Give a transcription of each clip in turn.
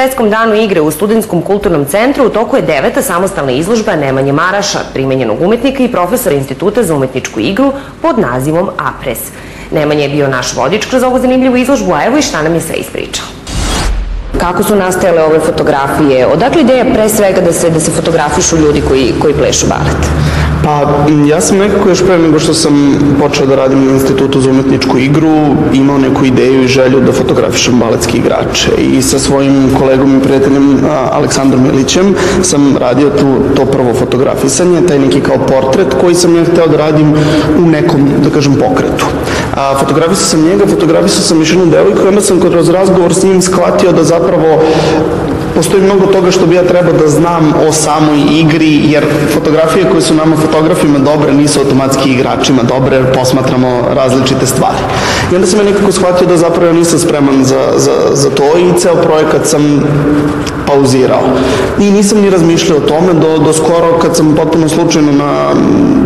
svetskom danu igre u Studentskom kulturnom centru u toku je deveta samostalna izložba Nemanje Maraša, primenjenog umetnika i profesora Instituta za umetničku igru pod nazivom APRES. Nemanje je bio naš vodič kroz ovu zanimljivu izložbu, a evo i šta nam je sve ispričao. Kako su nastajale ove fotografije? Odakle ideja pre svega da se, da se fotografišu ljudi koji, koji plešu balet? Pa, ja sam nekako još pre nego što sam počeo da radim u Institutu za umetničku igru, imao neku ideju i želju da fotografišem baletske igrače. I sa svojim kolegom i prijateljem Aleksandrom Milićem sam radio tu, to prvo fotografisanje, taj neki kao portret koji sam ja hteo da radim u nekom, da kažem, pokretu. A, fotografisao sam njega, fotografisao sam još jednu devojku i onda sam kroz razgovor s njim shvatio da zapravo postoji mnogo toga što bi ja trebao da znam o samoj igri, jer fotografije koje su nama fotografima dobre nisu automatski igračima dobre, jer posmatramo različite stvari. I onda sam ja nekako shvatio da zapravo nisam spreman za, za, za to i ceo projekat sam pauzirao. I nisam ni razmišljao o tome do, do skoro kad sam potpuno slučajno na,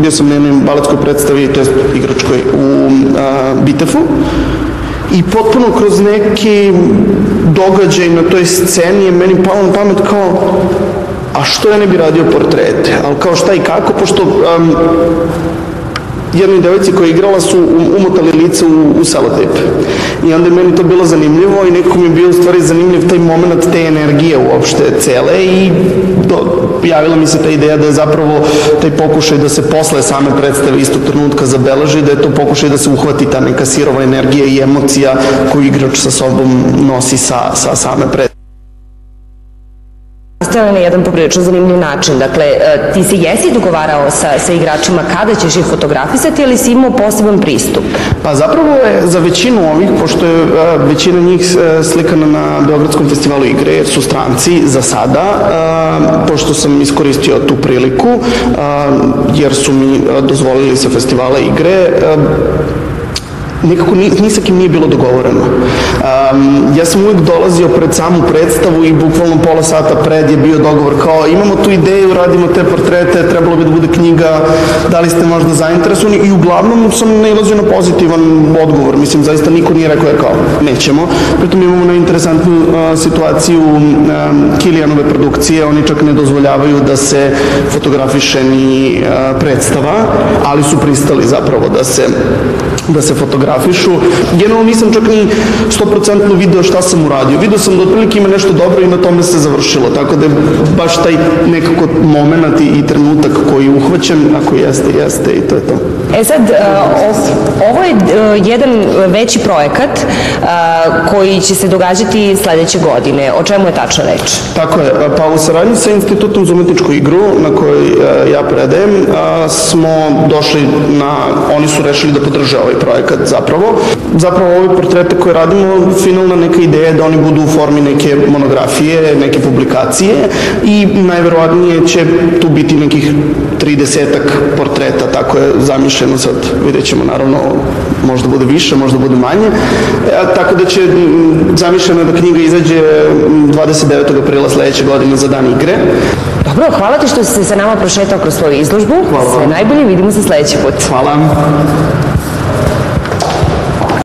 bio sam na jednoj baletskoj predstavi, to je igračkoj u a, Bitefu, i potpuno kroz neki događaj na toj sceni je meni palo na pamet kao a što ja ne bi radio portrete, ali kao šta i kako, pošto um, jednoj devojci koja je igrala su umotali lice u, u selotejp. I onda je meni to bilo zanimljivo i nekako mi je bio u stvari zanimljiv taj moment te energije uopšte cele i do, javila mi se ta ideja da je zapravo taj pokušaj da se posle same predstave istog trenutka zabeleži, da je to pokušaj da se uhvati ta neka sirova energija i emocija koju igrač sa sobom nosi sa, sa same predstave nastajale na jedan poprilično zanimljiv način. Dakle, e, ti se jesi dogovarao sa, sa igračima kada ćeš ih fotografisati ili si imao poseban pristup? Pa zapravo je za većinu ovih, pošto je e, većina njih e, slikana na Beogradskom festivalu igre, jer su stranci za sada, pošto sam iskoristio tu priliku, jer su mi dozvolili sa festivala igre, nekako ni, ni sa kim nije bilo dogovoreno. Um, ja sam uvijek dolazio pred samu predstavu i bukvalno pola sata pred je bio dogovor kao imamo tu ideju, radimo te portrete, trebalo bi da bude knjiga, da li ste možda zainteresovani i uglavnom sam nailazio na pozitivan odgovor. Mislim, zaista niko nije rekao, je kao, nećemo. Pritom imamo na interesantnu uh, situaciju um, Kilijanove produkcije, oni čak ne dozvoljavaju da se fotografiše ni uh, predstava, ali su pristali zapravo da se da se fotografišu. Generalno nisam čak ni 100% video šta sam uradio. Video sam da otprilike ima nešto dobro i na tome se završilo. Tako da je baš taj nekako moment i, i trenutak koji je uhvaćen, ako jeste, jeste i to je to. E sad, ovo je jedan veći projekat koji će se događati sledeće godine. O čemu je tačno reč? Tako je. Pa u saradnji sa Institutom za umetničku igru na kojoj ja predajem smo došli na, oni su rešili da podrže ovaj projekat zapravo. Zapravo ove portrete koje radimo, finalna neka ideja da oni budu u formi neke monografije, neke publikacije i najverovatnije će tu biti nekih 30 portreta, tako je zamišljeno sad, vidjet ćemo naravno, možda bude više, možda bude manje, e, tako da će zamišljeno da knjiga izađe 29. aprila sledeće godine za dan igre. Dobro, hvala ti što si se sa nama prošetao kroz svoju izložbu. Hvala Sve najbolje, vidimo se sledeći put. Hvala.